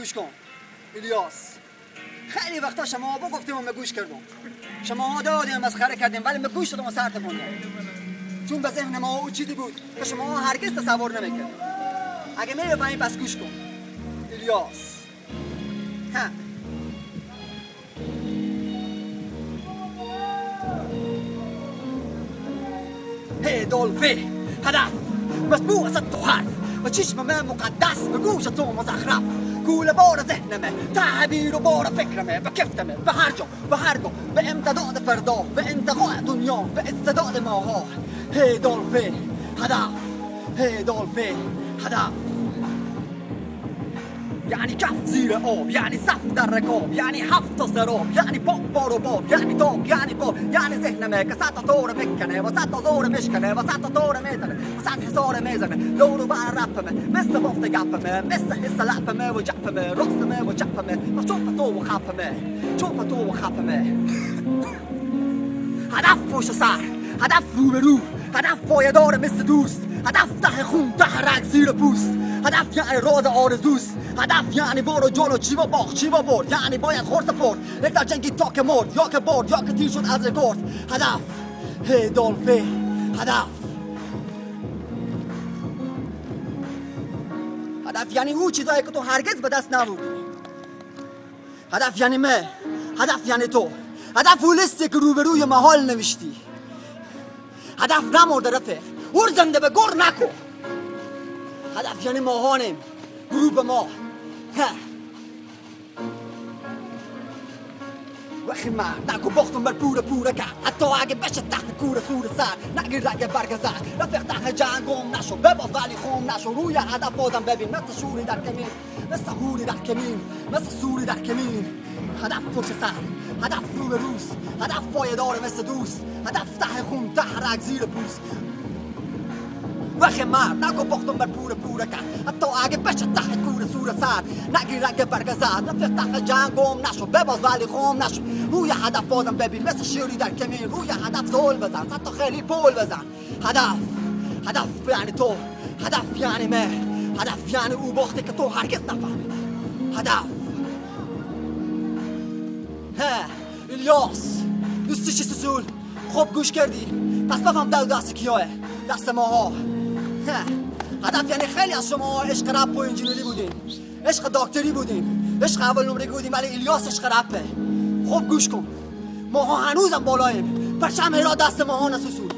گوش کن. الیاس. خیلی وقتا شما با گفتیم و گوش کردم. شما دادیم مسخره کردیم ولی گوش دادم و سر چون به ذهن ما او چیزی بود که شما هرگز تصور نمی‌کرد اگه میره پایین پس گوش کن. الیاس. ها. هدولفه هدف. مسموع از تو حرف. و چشم من مقدس به گوش تو مزخرف. گول بار ذهنمه تعبیر و بار فکرمه به کفتمه به هر جا به هر گاه به امتداد فردا به انتقاء دنیا به استعداد ماها هدولفه هدف هدولفه هدف یعنی کف زیر آب یعنی صف در رکاب یعنی هفت تا سراب یعنی پاپ بار و باب یعنی تاب یعنی باب یعنی ذهنمه که صد تا طور بکنه و صد تا زور مشکنه و صد تا طور می‌زنه و صد هزار می‌زنه دور بر رپمه مثل بافت گپمه مثل حس لپمه و جپمه راستمه و جپمه و چوپ تو و خپمه چوپ تو و خپمه هدف پشت سر هدف رو به رو هدف پایدار مثل دوست هدف ته خون ته رگ زیر پوست. هدف یعنی راز آرزوست. هدف یعنی برو جلو چی با باخت چی با برد یعنی باید خورس پرد یک در جنگی تا که مرد یا که برد یا که تیر شد از رکورد. هدف. هدولفه هدف. هدف یعنی او چیزایی که تو هرگز به دست نبودی. هدف یعنی من هدف یعنی تو. هدف او لیستی که روبروی محال نوشتی. هدف نمرده رفیق. اور زنده به گر نکن هدف یعنی ماهانیم گروه ما. وقتی من نگو باختم بر پوره پوره کرد حتی اگه بشه تحت کوره سور سر نگیر رگه برگ زد رفیق تحت جنگم نشو بباز ولی خوم نشو. روی هدف بازم ببین مثل شوری در کمین مثل هوری در کمین مثل سوری در کمین. هدف پشت سر هدف رو به روز هدف پایدار مثل دوست هدف ته خون ته رگ زیر پوست. وقت مرد نگو باختم بر پوره پوره کرد حتی اگه بشه ته کوره سور سر نگی رگ برگ زد رفیق ته جنگم نشو بباز ولی خوم نشو روی هدف بازم ببین مثل شیری در کمین روی هدف زول بزن حتی خیلی پول بزن هدف هدف یعنی تو هدف یعنی من هدف یعنی او باخته که تو هرگز نفهمید هدف ها الیاس دوستی چی سوزول خوب گوش کردی پس بفهم دو دست کیاه دست ماها هدف یعنی خیلی از شما عشق رپ و انجینری بودین. عشق داکتری بودین. عشق اول نمره بودین ولی الیاس عشق رپه. خوب گوش کن. ماها هنوزم بالاییم. پرچم را دست ماها نسوسون